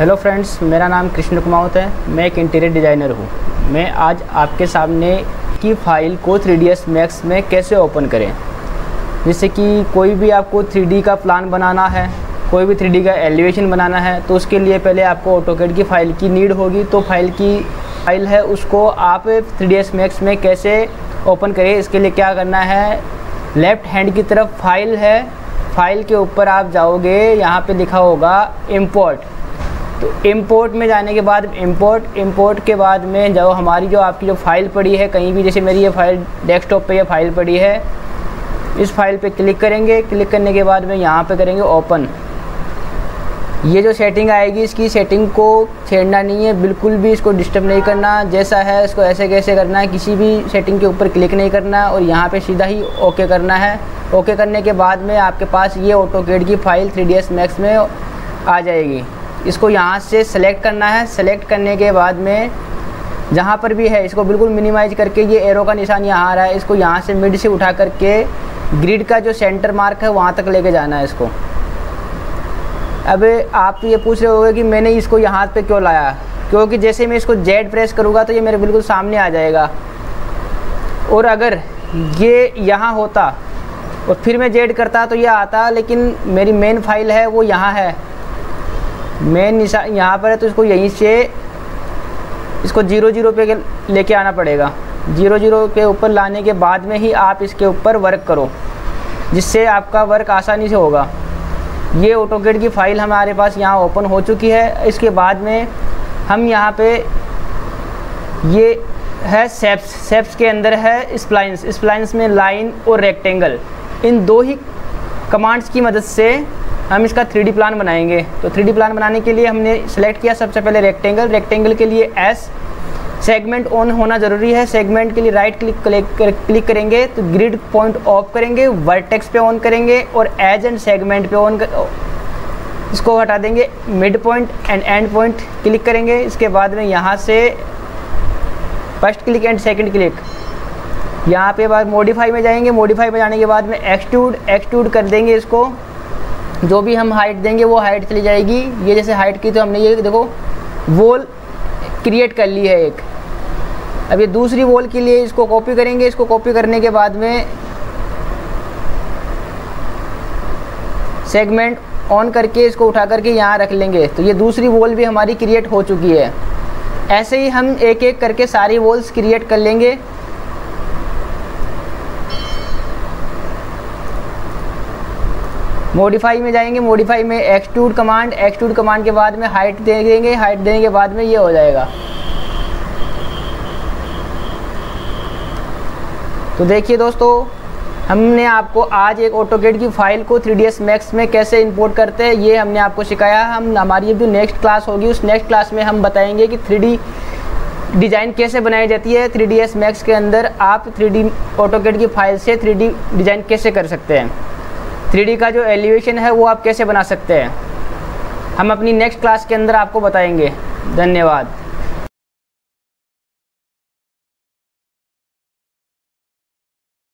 Hello friends, मेरा नाम कृष्ण कुमावत है। मैं एक इंटीरियर डिज़ाइनर हूँ। मैं आज आपके सामने की फ़ाइल को 3ds मैक्स में कैसे ओपन करें? जैसे कि कोई भी आपको 3D का प्लान बनाना है, कोई भी 3D का एलिवेशन बनाना है तो उसके लिए पहले आपको ऑटोकेट की फ़ाइल की नीड होगी। तो फ़ाइल की फ़ाइल है, उसको आप 3ds मैक्स में कैसे ओपन करें, इसके लिए क्या करना है? लेफ़्ट हैंड की तरफ़ फ़ाइल है। फ़ाइल के ऊपर आप जाओगे, यहाँ पे लिखा होगा इम्पोर्ट तो इम्पोर्ट में जाने के बाद इम्पोर्ट इम्पोर्ट के बाद में जो हमारी जो आपकी जो फ़ाइल पड़ी है, कहीं भी जैसे मेरी ये फ़ाइल डेस्कटॉप पे ये फ़ाइल पड़ी है, इस फ़ाइल पे क्लिक करेंगे। क्लिक करने के बाद में यहाँ पे करेंगे ओपन ये जो सेटिंग आएगी, इसकी सेटिंग को छेड़ना नहीं है। बिल्कुल भी इसको डिस्टर्ब नहीं करना। जैसा है, इसको ऐसे कैसे करना है, किसी भी सेटिंग के ऊपर क्लिक नहीं करना और यहाँ पे सीधा ही ओके करना है। ओके करने के बाद में आपके पास ये ऑटोकेड की फ़ाइल 3ds मैक्स में आ जाएगी। इसको यहाँ से सेलेक्ट करना है। सेलेक्ट करने के बाद में जहाँ पर भी है, इसको बिल्कुल मिनिमाइज करके ये एरो का निशान यहाँ आ रहा है। इसको यहाँ से मिड से उठा करके ग्रिड का जो सेंटर मार्क है, वहाँ तक लेके जाना है इसको। अब आप ये पूछ रहे होगे कि मैंने इसको यहाँ पे क्यों लाया? क्योंकि जैसे मैं इसको जेड प्रेस करूँगा तो ये मेरे बिल्कुल सामने आ जाएगा। और अगर ये यहाँ होता, और फिर मैं जेड करता तो ये आता, लेकिन मेरी मेन फ़ाइल है, वो यहाँ है। मेन निशान यहाँ पर है तो इसको यहीं से इसको ज़ीरो ज़ीरो पे लेके आना पड़ेगा। ज़ीरो ज़ीरो के ऊपर लाने के बाद में ही आप इसके ऊपर वर्क करो, जिससे आपका वर्क आसानी से होगा। ये ऑटोकेड की फ़ाइल हमारे पास यहाँ ओपन हो चुकी है। इसके बाद में हम यहाँ पे ये है सेप्स सेप्स के अंदर है स्प्लाइंस स्प्लाइंस में लाइन और रेक्टेंगल इन दो ही कमांड्स की मदद से हम इसका थ्री प्लान बनाएँगे। तो थ्री प्लान बनाने के लिए हमने सेलेक्ट किया सबसे पहले रेक्टेंगल रेक्टेंगल के लिए एस सेगमेंट ऑन होना ज़रूरी है। सेगमेंट के लिए राइट क्लिक क्लिक करेंगे तो ग्रिड पॉइंट ऑफ़ करेंगे वर्टेक्स पे ऑन करेंगे और एज एंड सेगमेंट पे ऑन इसको हटा देंगे। Mid point end end point click करेंगे। इसके बाद में यहाँ से first click and second click यहाँ पे बाद मॉडिफाई में जाएँगे। मॉडिफाई में जाने के बाद में एक्सट्रूड एक्सट्रूड कर देंगे इसको। जो भी हम हाइट देंगे, वो हाइट चली जाएगी। ये जैसे हाइट की तो हमने ये देखो वॉल क्रिएट कर ली है एक। अब ये दूसरी वॉल के लिए इसको कॉपी करेंगे। इसको कॉपी करने के बाद में सेगमेंट ऑन करके इसको उठा करके यहाँ रख लेंगे। तो ये दूसरी वॉल भी हमारी क्रिएट हो चुकी है। ऐसे ही हम एक एक करके सारी वॉल्स क्रिएट कर लेंगे। मॉडिफाई में जाएँगे मोडिफाई में एक्सट्रूड कमांड एक्सट्रूड कमांड के बाद में हाइट दे देंगे हाइट देने के बाद में ये हो जाएगा। तो देखिए दोस्तों, हमने आपको आज एक ऑटोकेड की फ़ाइल को 3ds मैक्स में कैसे इंपोर्ट करते हैं, ये हमने आपको सिखाया। हम, हमारी जो नेक्स्ट क्लास होगी, उस नेक्स्ट क्लास में हम बताएँगे कि 3D डिज़ाइन कैसे बनाई जाती है। 3ds मैक्स के अंदर आप 3D ऑटोकेड की फ़ाइल से 3D डिज़ाइन कैसे कर सकते हैं। थ्री का जो एलिवेशन है, वो आप कैसे बना सकते हैं? हम अपनी नेक्स्ट क्लास के अंदर आपको बताएँगे। धन्यवाद।